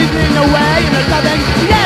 everything away and there's nothing you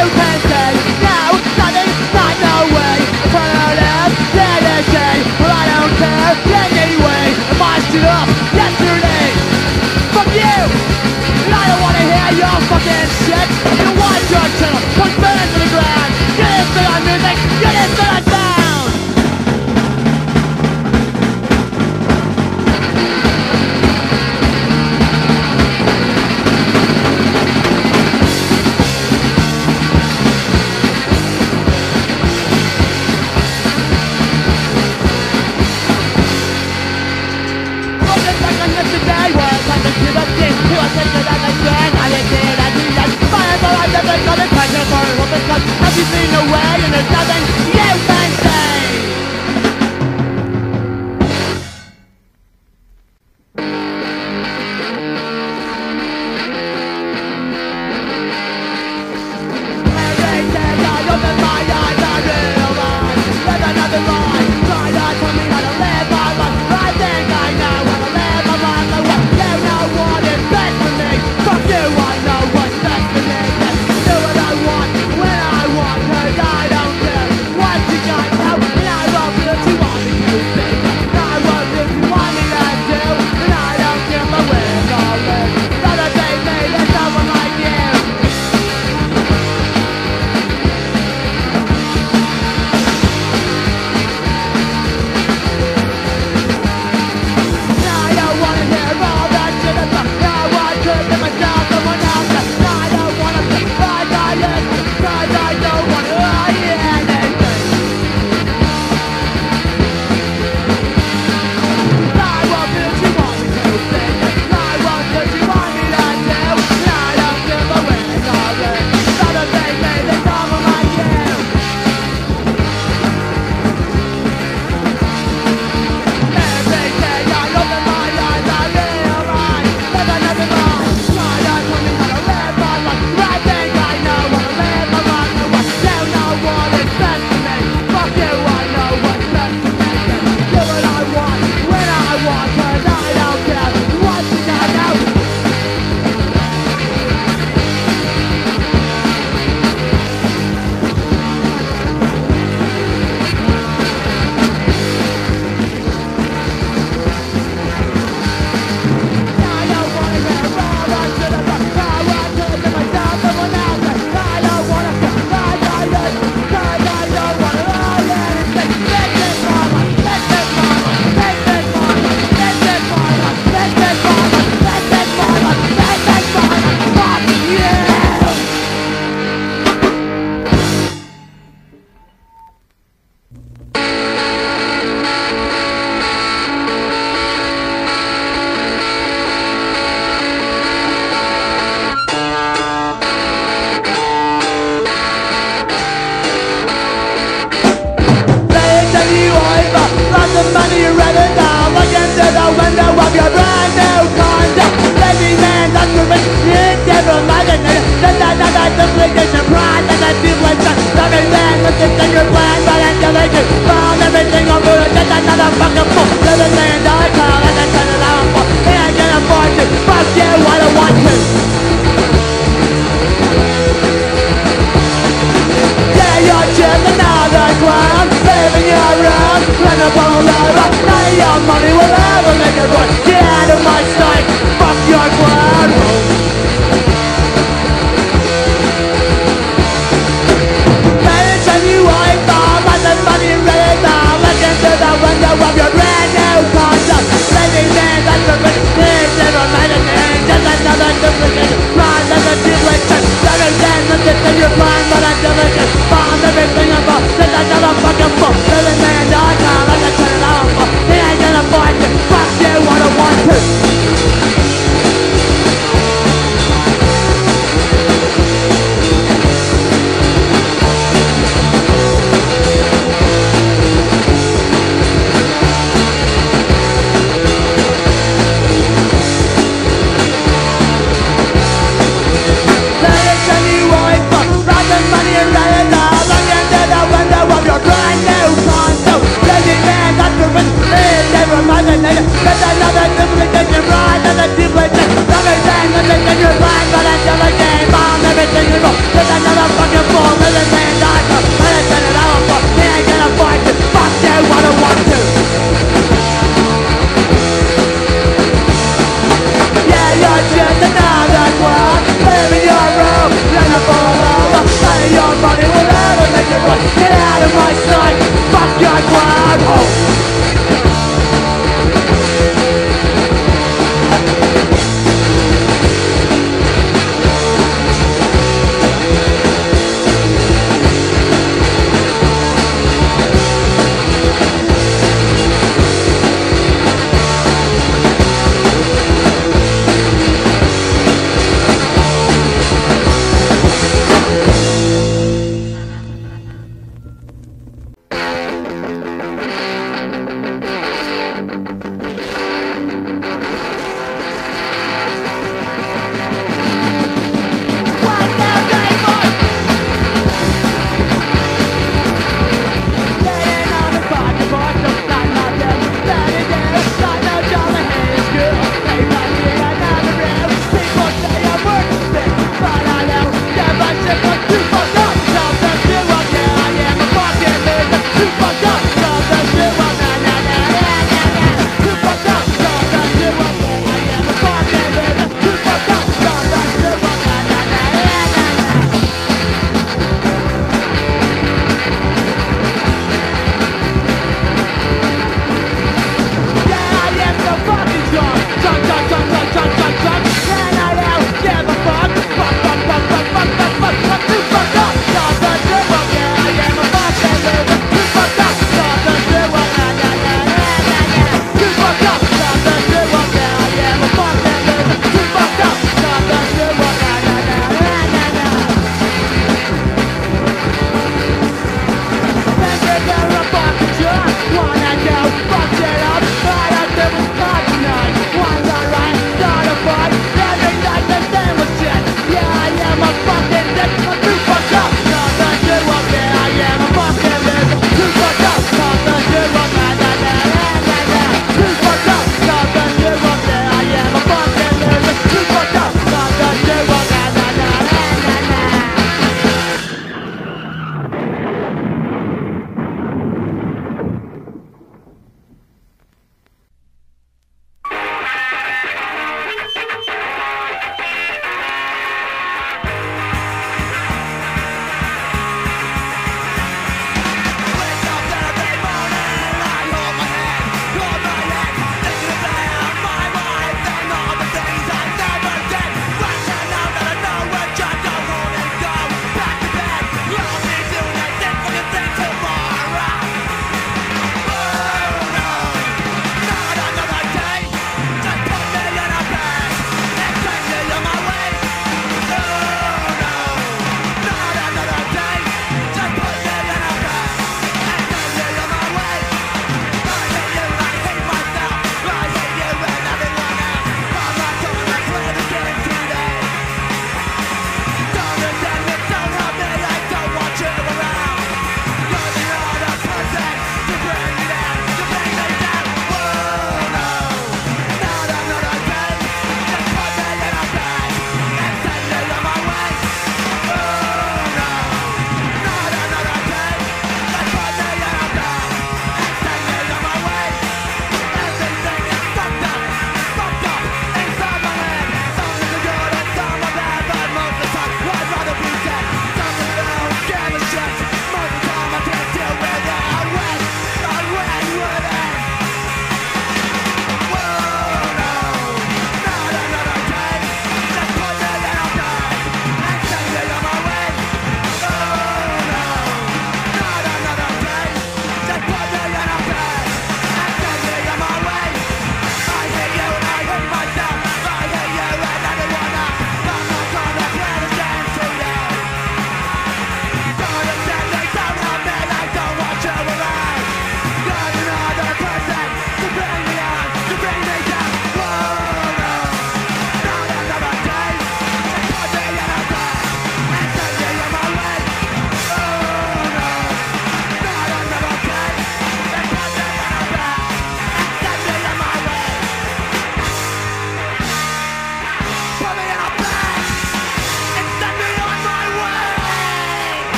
away and there's nothing the land.